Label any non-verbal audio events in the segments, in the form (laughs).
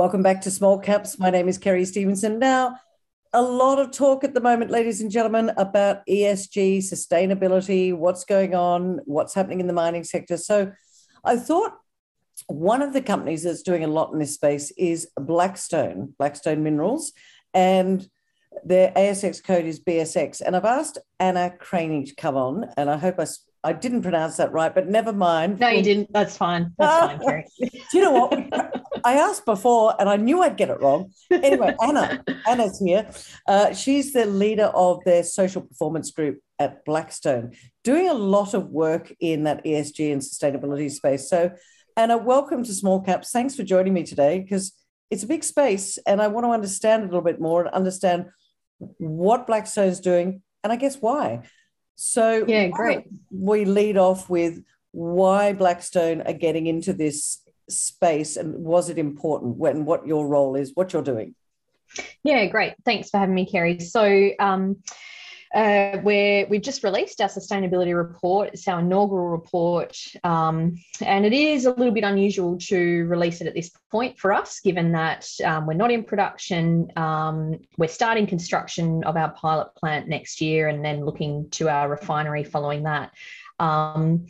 Welcome back to Small Caps. My name is Kerry Stevenson. Now, a lot of talk at the moment, ladies and gentlemen, about ESG, sustainability, what's going on, what's happening in the mining sector. So I thought one of the companies that's doing a lot in this space is Blackstone, Blackstone Minerals, and their ASX code is BSX. And I've asked Anna Craney to come on, and I hope I I didn't pronounce that right, but never mind. No, you didn't. That's fine. That's fine. (laughs) Do you know what? I asked before and I knew I'd get it wrong. Anyway, (laughs) Anna, Anna's here. Uh, she's the leader of their social performance group at Blackstone, doing a lot of work in that ESG and sustainability space. So, Anna, welcome to Small Caps. Thanks for joining me today because it's a big space and I want to understand a little bit more and understand what Blackstone's doing and I guess why. So, yeah, great. We lead off with why Blackstone are getting into this space and was it important when what your role is, what you're doing? Yeah, great. Thanks for having me, Kerry. So, um, uh, where we've just released our sustainability report. It's our inaugural report, um, and it is a little bit unusual to release it at this point for us, given that um, we're not in production. Um, we're starting construction of our pilot plant next year, and then looking to our refinery following that. Um,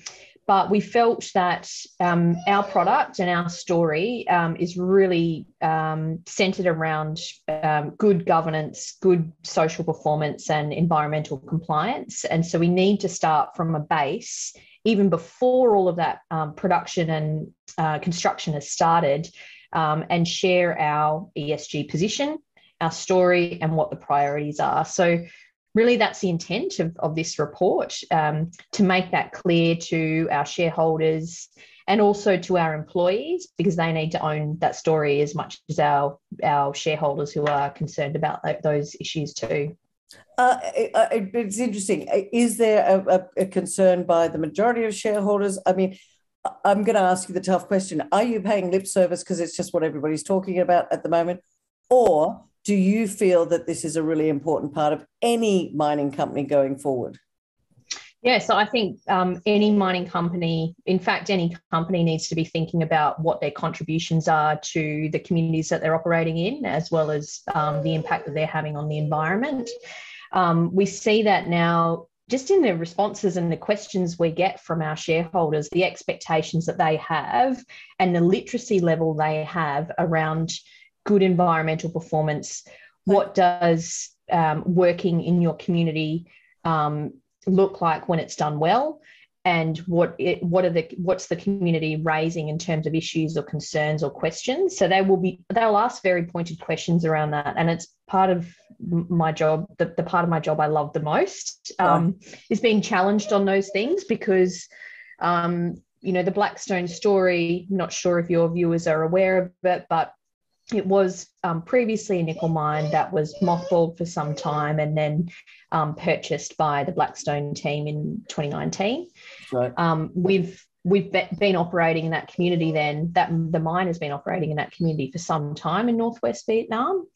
but we felt that um, our product and our story um, is really um, centered around um, good governance, good social performance, and environmental compliance. And so we need to start from a base, even before all of that um, production and uh, construction has started, um, and share our ESG position, our story, and what the priorities are. So really that's the intent of, of this report um, to make that clear to our shareholders and also to our employees because they need to own that story as much as our our shareholders who are concerned about those issues too. Uh, it, it's interesting. Is there a, a, concern by the majority of shareholders? I mean i'm going to ask you the tough question. Are you paying lip service because it's just what everybody's talking about at the moment? Or do you feel that this is a really important part of any mining company going forward? Yeah, so I think um, any mining company, in fact, any company needs to be thinking about what their contributions are to the communities that they're operating in, as well as um, the impact that they're having on the environment. Um, we see that now just in the responses and the questions we get from our shareholders, the expectations that they have and the literacy level they have around good environmental performance? What does um, working in your community um, look like when it's done well? And what it, what are the what's the community raising in terms of issues or concerns or questions? So they will be they'll ask very pointed questions around that, and it's part of my job. The, the part of my job I love the most um, is being challenged on those things because um, you know the Blackstone story. Not sure if your viewers are aware of it, but it was um, previously a nickel mine that was mothballed for some time and then um, purchased by the Blackstone team in 2019. Right. Um, we've we've been operating in that community then that the mine has been operating in that community for some time in northwest Vietnam.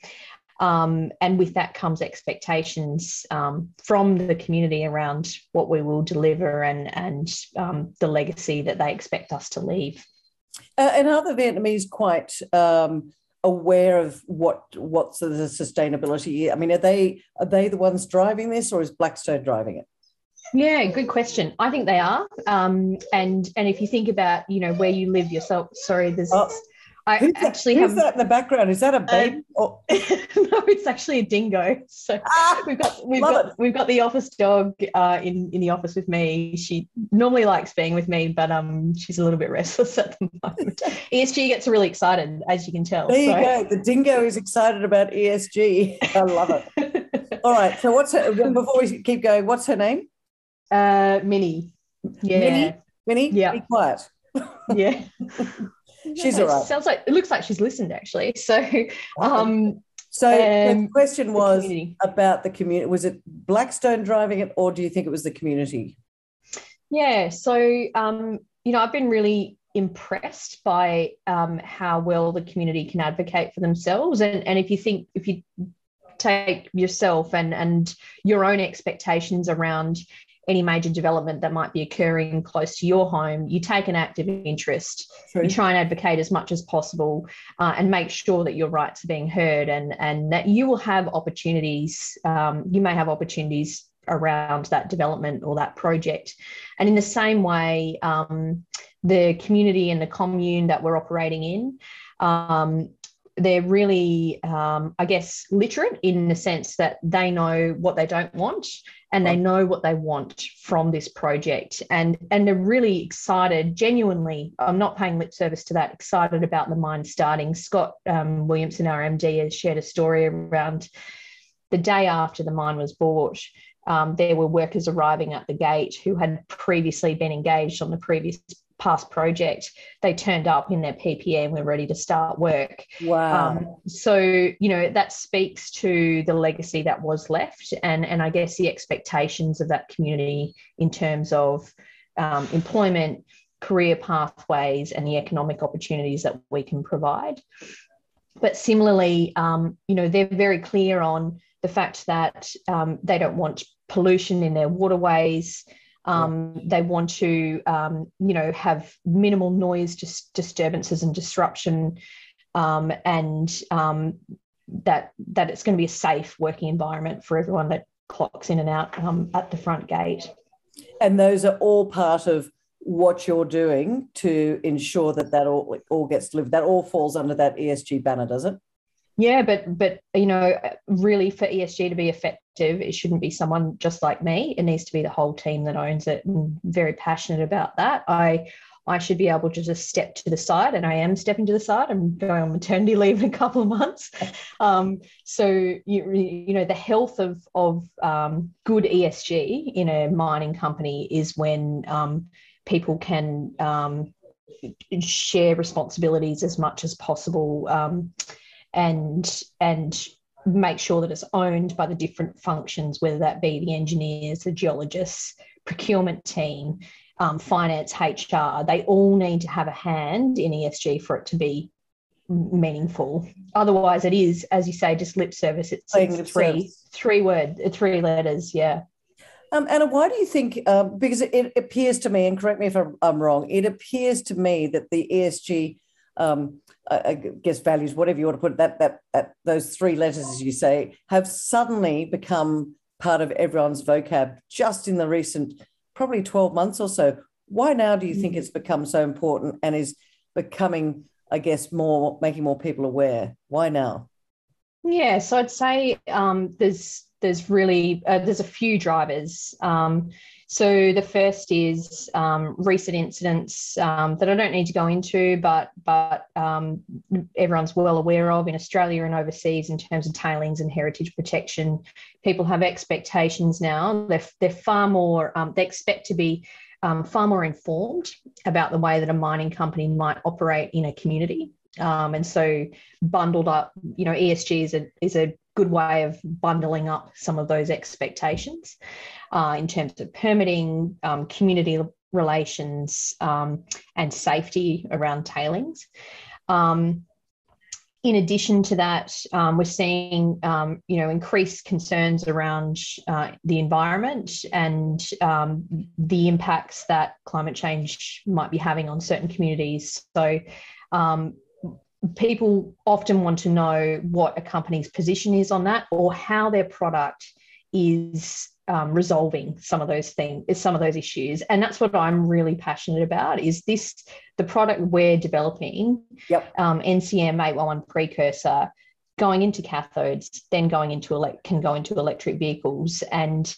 Um, and with that comes expectations um, from the community around what we will deliver and and um, the legacy that they expect us to leave. Uh, and are the Vietnamese quite um, aware of what what's the sustainability? I mean, are they are they the ones driving this, or is Blackstone driving it? Yeah, good question. I think they are. Um, and and if you think about you know where you live yourself, sorry, there's. Oh. I who's actually that, who's have that in the background. Is that a baby? Um, oh. (laughs) no, it's actually a dingo. So ah, we've got we've got it. we've got the office dog uh, in in the office with me. She normally likes being with me, but um, she's a little bit restless (laughs) at the moment. (laughs) ESG gets really excited, as you can tell. There you go. The dingo is excited about ESG. I love it. All right. So what's her? Before we keep going, what's her name? Uh, Minnie. Yeah. Minnie. Minnie. Yeah. Be quiet. yeah. She's all right. Sounds like it looks like she's listened actually. (laughs) So, um, so the question was the about the community. Was it Blackstone driving it, or do you think it was the community? Yeah. So, um, you know, I've been really impressed by um, how well the community can advocate for themselves, and and if you think if you take yourself and and your own expectations around any major development that might be occurring close to your home, you take an active interest. True. You try and advocate as much as possible uh, and make sure that your rights are being heard and, and that you will have opportunities. Um, you may have opportunities around that development or that project. And in the same way, um, the community and the commune that we're operating in, um, they're really, um, I guess, literate in the sense that they know what they don't want and they know what they want from this project. And, and they're really excited, genuinely. I'm not paying lip service to that, excited about the mine starting. Scott um, Williamson, our MD, has shared a story around the day after the mine was bought. Um, there were workers arriving at the gate who had previously been engaged on the previous past project, they turned up in their PPE and were ready to start work. Wow. Um, so, you know, that speaks to the legacy that was left and, and I guess the expectations of that community in terms of um, employment, career pathways, and the economic opportunities that we can provide. But similarly, um, you know, they're very clear on the fact that um, they don't want pollution in their waterways. Um, they want to, um, you know, have minimal noise just disturbances and disruption, um, and um, that that it's going to be a safe working environment for everyone that clocks in and out um, at the front gate. And those are all part of what you're doing to ensure that that all, all gets delivered. That all falls under that ESG banner, does it? Yeah, but but you know, really for ESG to be effective, it shouldn't be someone just like me. It needs to be the whole team that owns it. And very passionate about that. I I should be able to just step to the side, and I am stepping to the side. I'm going on maternity (laughs) leave in a couple of months. Um, so you you know the health of of um, good ESG in a mining company is when um, people can um, share responsibilities as much as possible um, and and make sure that it's owned by the different functions, whether that be the engineers, the geologists, procurement team, um, finance, HR. They all need to have a hand in ESG for it to be meaningful. Otherwise, it is, as you say, just lip service. It's, it's three service. three word three letters. Yeah. Um, Anna, why do you think? Uh, because it, it, appears to me, and correct me if I'm, I'm wrong, it appears to me that the ESG um, I guess values, whatever you want to put it, that, that, that those three letters, as you say, have suddenly become part of everyone's vocab just in the recent, probably 12 months or so. Why now do you think mm. it's become so important and is becoming, I guess, more, making more people aware? Why now? Yeah, so I'd say um, there's there's really uh, there's a few drivers. Um, so the first is um, recent incidents um, that I don't need to go into, but but um, everyone's well aware of in Australia and overseas in terms of tailings and heritage protection. People have expectations now. They're they're far more. Um, they expect to be um, far more informed about the way that a mining company might operate in a community. Um, and so bundled up, you know, ESG is a is a good way of bundling up some of those expectations uh, in terms of permitting, um, community relations, um, and safety around tailings. Um, in addition to that, um, we're seeing um, you know increased concerns around uh, the environment and um, the impacts that climate change might be having on certain communities. So people often want to know what a company's position is on that or how their product is um, resolving some of those things some of those issues and that's what i'm really passionate about is this the product we're developing yep. um, ncm 811 precursor going into cathodes then going into elect can go into electric vehicles and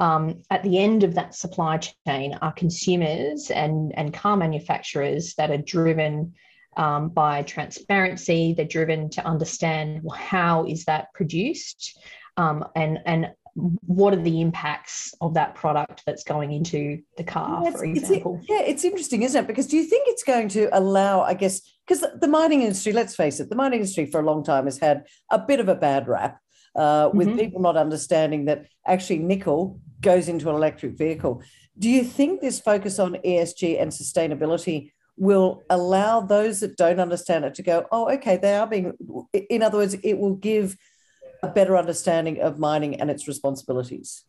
um, at the end of that supply chain are consumers and, and car manufacturers that are driven um, by transparency. They're driven to understand well, how is that produced um, and, and what are the impacts of that product that's going into the car, yeah, for example? It's, yeah, it's interesting, isn't it? Because do you think it's going to allow, I guess, because the mining industry, let's face it, the mining industry for a long time has had a bit of a bad rap uh, with mm-hmm. people not understanding that actually nickel goes into an electric vehicle. Do you think this focus on ESG and sustainability will allow those that don't understand it to go, oh, okay, they are being, in other words, it will give a better understanding of mining and its responsibilities.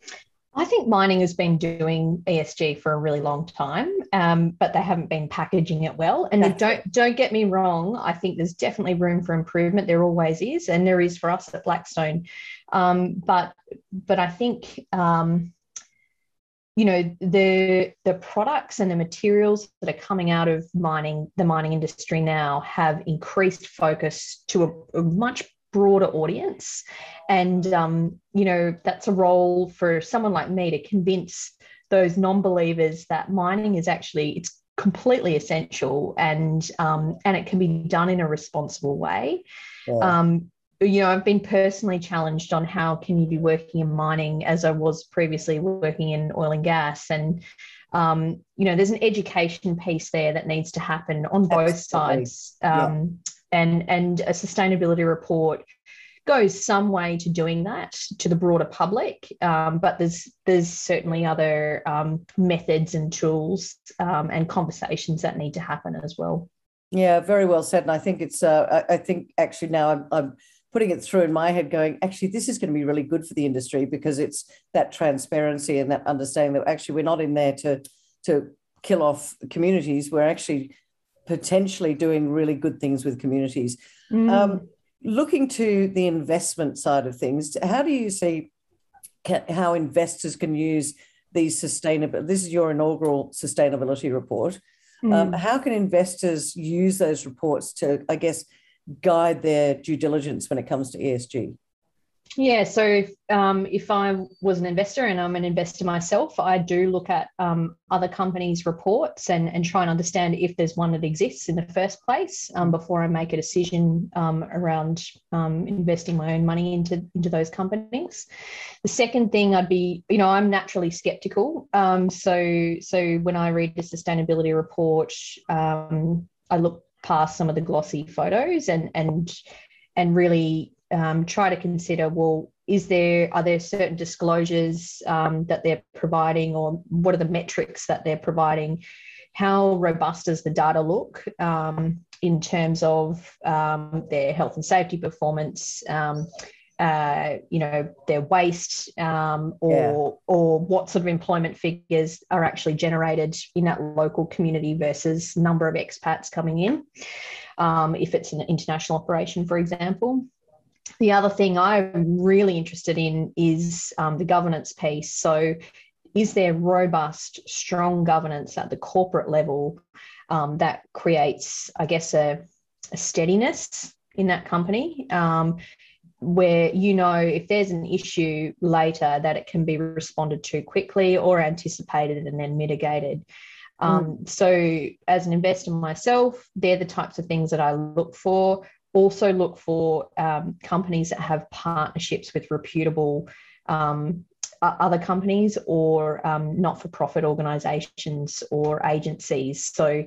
I think mining has been doing ESG for a really long time, um, but they haven't been packaging it well. And don't don't get me wrong, I think there's definitely room for improvement. There always is, and there is for us at Blackstone. Um, but but I think um, you know the the products and the materials that are coming out of mining the mining industry now have increased focus to a, a much broader audience. And, um, you know, that's a role for someone like me to convince those non-believers that mining is actually, it's completely essential and, um, and it can be done in a responsible way. Yeah. Um, you know, I've been personally challenged on how can you be working in mining as I was previously working in oil and gas. And, um, you know, there's an education piece there that needs to happen on Absolutely. both sides. Um, yeah and and a sustainability report goes some way to doing that to the broader public um, but there's there's certainly other um, methods and tools um, and conversations that need to happen as well yeah very well said and i think it's uh, I, I think actually now I'm, I'm putting it through in my head going actually this is going to be really good for the industry because it's that transparency and that understanding that actually we're not in there to to kill off communities we're actually potentially doing really good things with communities. Mm. Um, looking to the investment side of things, how do you see how investors can use these sustainable? This is your inaugural sustainability report. Mm. Um, how can investors use those reports to, I guess, guide their due diligence when it comes to ESG? Yeah, so if, um, if I was an investor and I'm an investor myself, I do look at um, other companies' reports and, and try and understand if there's one that exists in the first place um, before I make a decision um, around um, investing my own money into, into those companies. The second thing I'd be, you know, I'm naturally skeptical. Um, so, so when I read the sustainability report, I look past some of the glossy photos and and and really um, try to consider well is there are there certain disclosures um, that they're providing or what are the metrics that they're providing? How robust does the data look um, in terms of um, their health and safety performance um, uh, you know their waste um, or yeah. or what sort of employment figures are actually generated in that local community versus number of expats coming in um, if it's an international operation for example the other thing I'm really interested in is um, the governance piece. So, is there robust, strong governance at the corporate level um, that creates, I guess, a, a steadiness in that company? Um, where you know if there's an issue later that it can be responded to quickly or anticipated and then mitigated. Um, mm. So, as an investor myself, they're the types of things that I look for also look for um, companies that have partnerships with reputable um, other companies or um, not for profit organizations or agencies. So,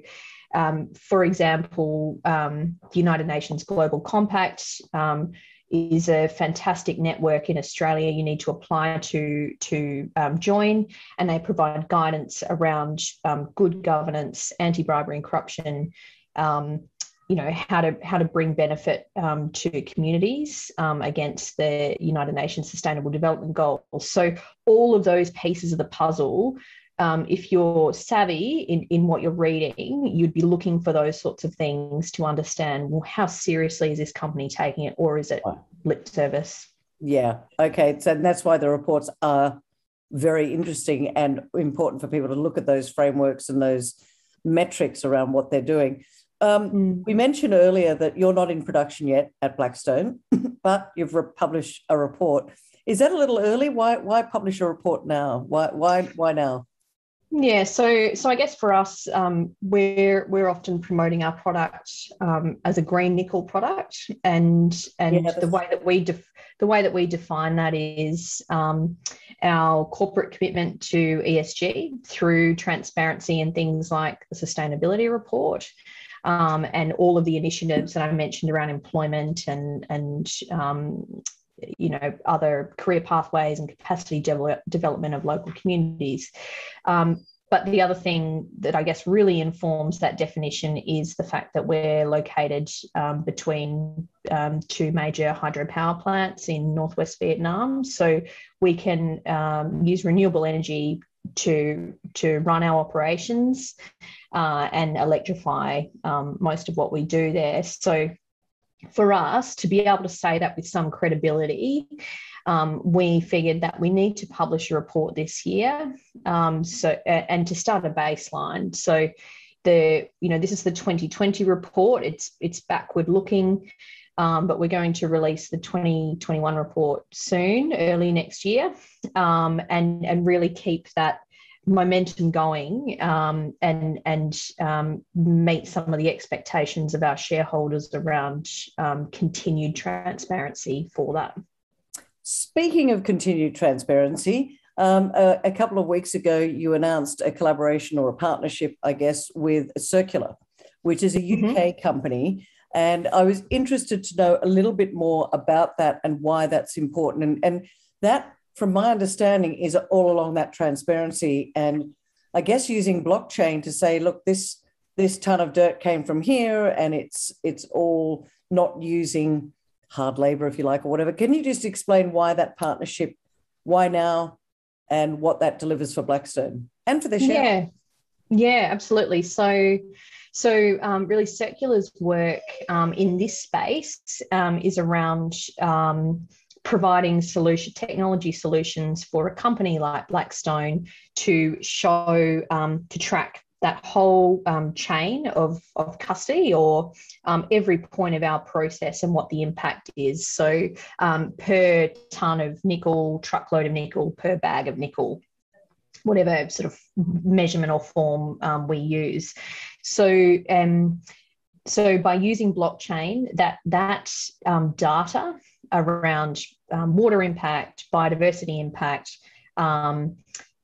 um, for example, um, the United Nations Global Compact um, is a fantastic network in Australia. You need to apply to to um, join, and they provide guidance around um, good governance, anti bribery and corruption, um, you know how to how to bring benefit um, to communities um, against the United Nations Sustainable Development Goals. So all of those pieces of the puzzle, um, if you're savvy in, in what you're reading, you'd be looking for those sorts of things to understand. Well, how seriously is this company taking it, or is it lip service? Yeah. Okay. So that's why the reports are very interesting and important for people to look at those frameworks and those metrics around what they're doing. Um, mm. We mentioned earlier that you're not in production yet at Blackstone, (laughs) but you've re- published a report. Is that a little early? Why why publish a report now? Why why why now? Yeah, so so I guess for us, um, we're we're often promoting our product um, as a green nickel product, and and yeah, the way that we def- the way that we define that is um, our corporate commitment to ESG through transparency and things like the sustainability report, um, and all of the initiatives that I mentioned around employment and and um, you know other career pathways and capacity de- development of local communities. Um, but the other thing that I guess really informs that definition is the fact that we're located um, between um, two major hydropower plants in northwest Vietnam. So we can um, use renewable energy to, to run our operations uh, and electrify um, most of what we do there. So for us to be able to say that with some credibility. Um, we figured that we need to publish a report this year um, so and to start a baseline. So the you know this is the 2020 report. It's it's backward looking um, but we're going to release the 2021 report soon early next year. Um, and and really keep that momentum going um, and and um, meet some of the expectations of our shareholders around um, continued transparency for that. Speaking of continued transparency, um, a, a, couple of weeks ago, you announced a collaboration or a partnership, I guess, with Circulor, which is a UK mm-hmm. company. And I was interested to know a little bit more about that and why that's important. And, and that, from my understanding, is all along that transparency. And I guess using blockchain to say, look, this this ton of dirt came from here, and it's it's all not using hard labor, if you like, or whatever. Can you just explain why that partnership, why now, and what that delivers for Blackstone and for the share? Yeah, yeah, absolutely. So, so um, really, Circulor's work um, in this space um, is around um, providing solution technology solutions for a company like Blackstone to show um, to track that whole um, chain of, of custody or um, every point of our process and what the impact is. So, um, per ton of nickel, truckload of nickel, per bag of nickel, whatever sort of measurement or form um, we use. So, um, so by using blockchain, that that um, data around water impact, biodiversity impact, um,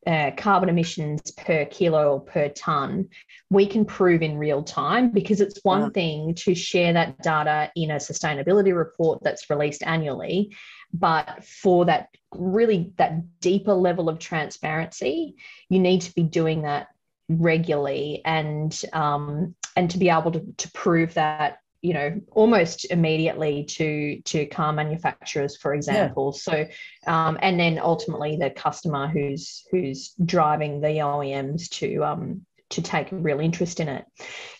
uh, carbon emissions per kilo or per ton, we can prove in real time because it's one yeah. thing to share that data in a sustainability report that's released annually. But for that really that deeper level of transparency, you need to be doing that regularly and um, and to be able to, to prove that you know almost immediately to to car manufacturers for example. Yeah. so um, and then ultimately the customer who's who's driving the OEMs to um, to take a real interest in it.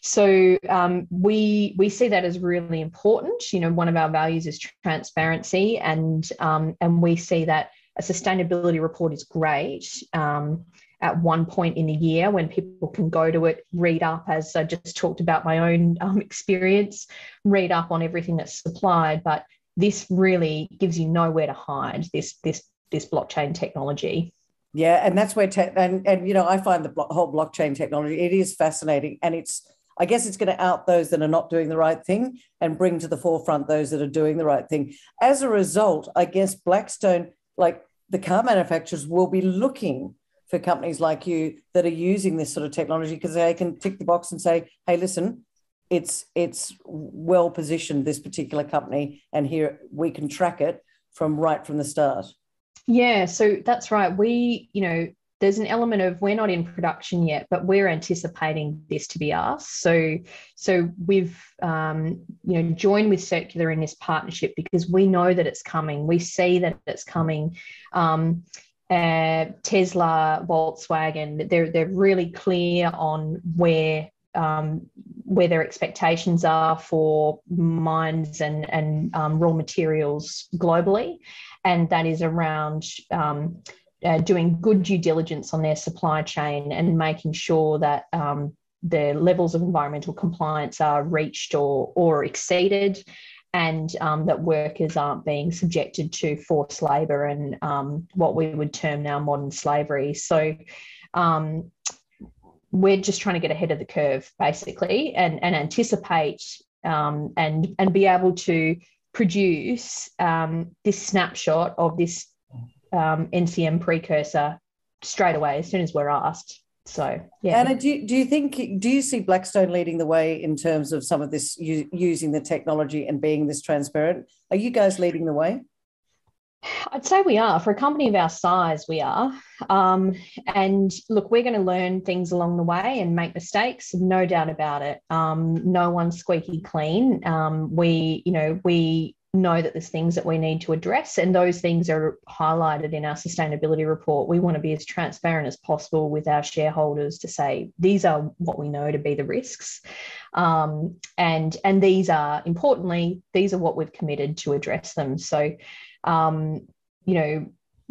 So um, we we see that as really important. You know one of our values is transparency and um, and we see that a sustainability report is great um, at one point in the year when people can go to it, read up, as I just talked about my own um, experience, read up on everything that's supplied. But this really gives you nowhere to hide this this this blockchain technology. Yeah, and that's where te- and and you know I find the blo- whole blockchain technology it is fascinating, and it's I guess it's going to out those that are not doing the right thing and bring to the forefront those that are doing the right thing. As a result, I guess Blackstone, like the car manufacturers, will be looking for companies like you that are using this sort of technology because they can tick the box and say, hey, listen, it's it's well positioned this particular company and here we can track it from right from the start. Yeah so that's right. We you know there's an element of we're not in production yet but we're anticipating this to be us. So so we've um, you know joined with Circulor in this partnership because we know that it's coming. We see that it's coming. Um, uh, Tesla, Volkswagen, they're they're really clear on where um, where their expectations are for mines and and um, raw materials globally, and that is around. Um, uh, doing good due diligence on their supply chain and making sure that um, the levels of environmental compliance are reached or, or exceeded, and um, that workers aren't being subjected to forced labour and um, what we would term now modern slavery. So um, we're just trying to get ahead of the curve, basically, and, and anticipate um, and and be able to produce um, this snapshot of this um, NCM precursor straight away as soon as we're asked. So, yeah. Anna, do you, do you think, do you see Blackstone leading the way in terms of some of this using the technology and being this transparent? Are you guys leading the way? I'd say we are. For a company of our size, we are. Um, and look, we're going to learn things along the way and make mistakes, no doubt about it. Um, no one's squeaky clean. Um, we, you know, we know that there's things that we need to address, and those things are highlighted in our sustainability report. We want to be as transparent as possible with our shareholders to say these are what we know to be the risks, um, and and these are importantly these are what we've committed to address them. So um, you know,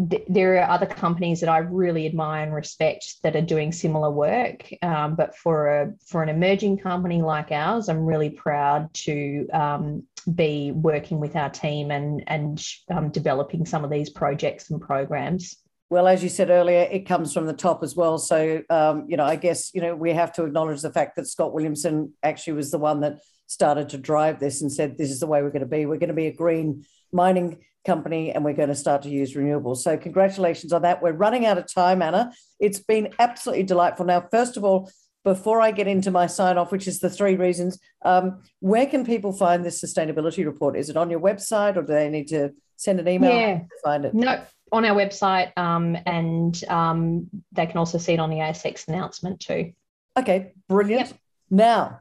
th- there are other companies that I really admire and respect that are doing similar work. Um, but for a for an emerging company like ours, I'm really proud to um, be working with our team and and um, developing some of these projects and programs. Well, as you said earlier, it comes from the top as well. So, um, you know, I guess, you know, we have to acknowledge the fact that Scott Williamson actually was the one that started to drive this and said, this is the way we're going to be. We're going to be a green mining company and we're going to start to use renewables. So, congratulations on that. We're running out of time, Anna. It's been absolutely delightful. Now, first of all, before I get into my sign off, which is the three reasons, um, where can people find this sustainability report? Is it on your website or do they need to send an email yeah. to find it? No, on our website, um, and um, they can also see it on the ASX announcement too. Okay, brilliant. Yep. Now,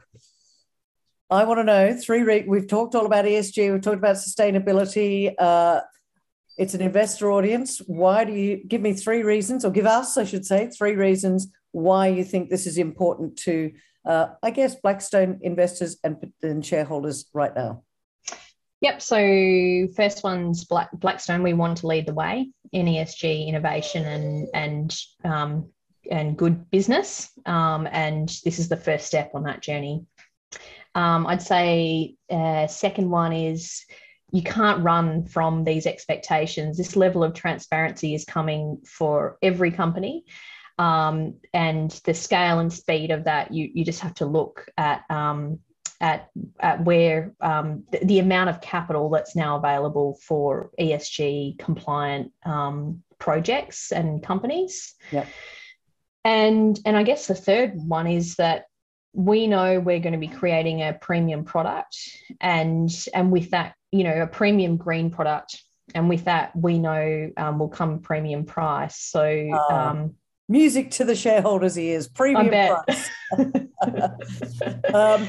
I want to know three. Re- we've talked all about ESG. We've talked about sustainability. Uh, it's an investor audience. Why do you give me three reasons, or give us, I should say, three reasons why you think this is important to, uh, I guess, Blackstone investors and, and shareholders right now? Yep. So first one's Black, Blackstone. We want to lead the way in ESG innovation and and um, and good business. Um, and this is the first step on that journey. Um, I'd say uh, second one is you can't run from these expectations. This level of transparency is coming for every company. Um, and the scale and speed of that, you, you just have to look at um, at, at where um, the, the, amount of capital that's now available for ESG compliant um, projects and companies. Yep. And and I guess the third one is that we know we're going to be creating a premium product and and with that you know a premium green product and with that we know um, will come premium price. So uh, um, music to the shareholders ears premium price. (laughs) Um,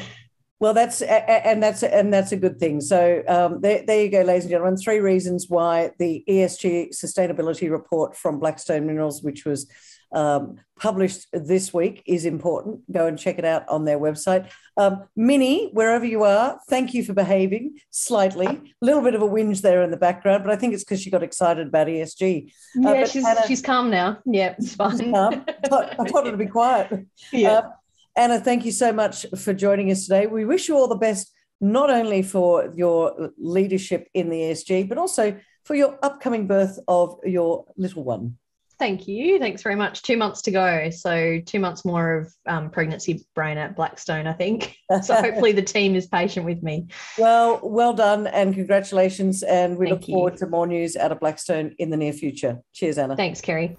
well that's and that's and that's a good thing. So um, there, there you go ladies and gentlemen. Three reasons why the esg sustainability report from blackstone minerals which was um, published this week is important. Go and check it out on their website. Um, Minnie, wherever you are, thank you for behaving slightly. A little bit of a whinge there in the background, but I think it's because she got excited about ESG. Uh, yeah, uh, she's, Anna, she's calm now. Yeah, it's fine. I, thought, I thought it would be quiet. (laughs) Yeah. Uh, Anna, thank you so much for joining us today. We wish you all the best, not only for your leadership in the ESG, but also for your upcoming birth of your little one. Thank you. Thanks very much. Two months to go. So, two months more of um, pregnancy brain at Blackstone, I think. So, (laughs) hopefully, the team is patient with me. Well, well done and congratulations. And we Thank look you. forward to more news out of Blackstone in the near future. Cheers, Anna. Thanks, Kerry.